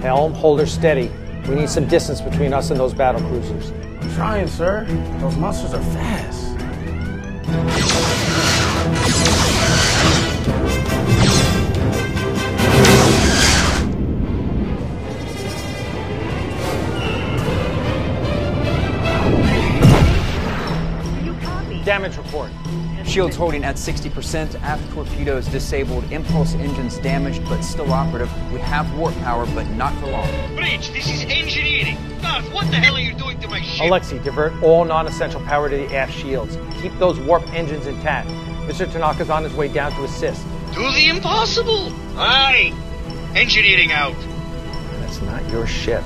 Helm, hold her steady. We need some distance between us and those battle cruisers. I'm trying, sir. Those monsters are fast. Damage report. Shields holding at 60%, aft torpedoes disabled, impulse engines damaged but still operative. We have warp power, but not for long. Breach, this is engineering. Garth, what the hell are you doing to my ship? Alexei, divert all non-essential power to the aft shields. Keep those warp engines intact. Mr. Tanaka's on his way down to assist. Do the impossible. Aye. Engineering out. That's not your ship.